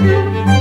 Música